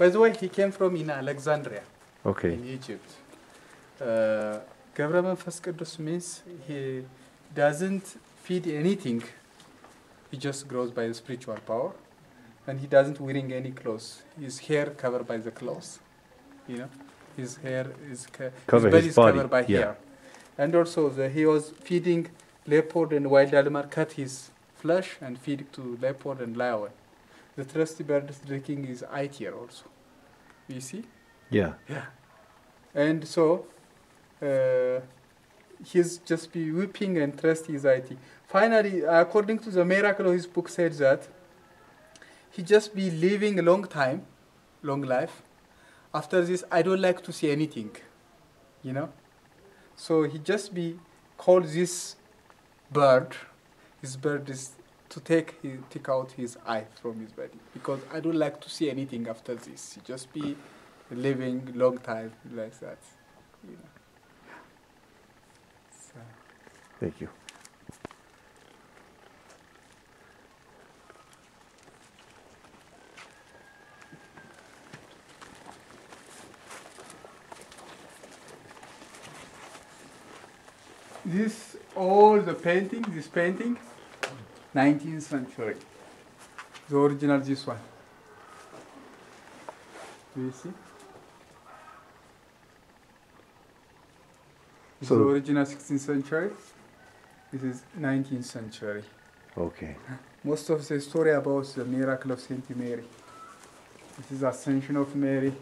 by the way, he came from in Alexandria Okay. in Egypt. Uh, ገብረ መንፈስ ቅዱስ means he doesn't feed anything. He just grows by the spiritual power, and he doesn't wearing any clothes. His hair covered by the clothes, you know. His hair is co- Cover his body his is body, covered by yeah. hair, and also the, he was feeding leopard and wild animal. Cut his flesh and feed to leopard and lion. The trusty bird is drinking is eye tear also. You see. Yeah. Yeah. And so uh, he's just be weeping and trust his IT. Finally, according to the miracle of his book, said that he just be living a long time, long life. After this, I don't like to see anything, you know. So he just be called this bird. His bird is to take he, take out his eye from his body because I don't like to see anything after this. He just be living long time like that. You know. So, Thank you. this all the painting, this painting, 19th century. The original this one. Do you see? So- the original 16th century. This is 19th century. Okay. Most of the story about the miracle of Saint Mary. This is Ascension of Mary.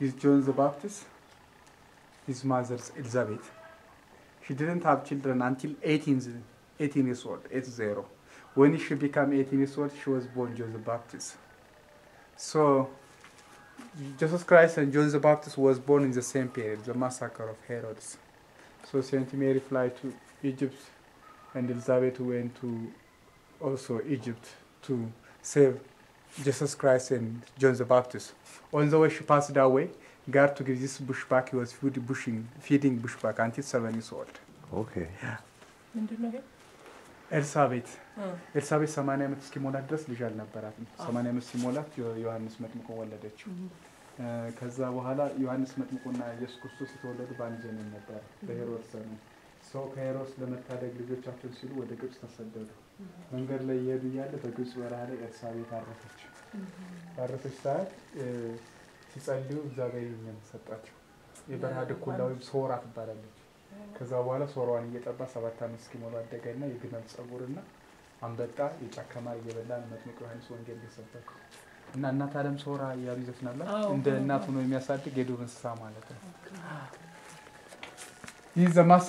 Is John the Baptist. His mother's Elizabeth. She didn't have children until 18, 18 years old, 80. When she became 18 years old, she was born John the Baptist. So Jesus Christ and John the Baptist was born in the same period, the massacre of Herods. So Saint Mary fly to Egypt, and Elizabeth went to also Egypt to save Jesus Christ and John the Baptist. On the way she passed away, God took this bushbuck. he was feeding bushbuck until seven years old. Okay. Yeah. ኤልሳቤት ኤልሳቤት 80 ዓመት እስኪሞላት ድረስ ልጅ አልነበራትም። 80 ዓመት ሲሞላት ዮሐንስ መጥምቆ ወለደችው። ከዛ በኋላ ዮሐንስ መጥምቆና ኢየሱስ ክርስቶስ የተወለዱ በአንድ ዘመን ነበር፣ በሄሮድስ ዘመን። ሰው ከሄሮድስ ለመታደግ ልጆቻቸውን ሲሉ ወደ ግብፅ ተሰደዱ። መንገድ ላይ እየሄዱ እያለ በግብፅ በረሃ ላይ ኤልሳቤት አረፈች። ባረፈች ሰዓት ሲጸልዩ እግዚአብሔር ሰጣቸው። የበረሃ ድኩላ ወይም ሶራ ትባላለች። ከዛ በኋላ ሶራዋን እየጠባ ሰባት ዓመት እስኪሞሉ አደገና የግመል ጸጉርና አንበጣ የጫካ ማር እየበላ መጥምቅ ዮሐንስ ወንጌል እየሰበከ እና እናት አለም ሶራ እያሉ ይዘፍናሉ። አዎ። እንደ እናት ሆኖ የሚያሳድግ የዱር እንስሳ ማለት ነው። ይህ ዘማሳ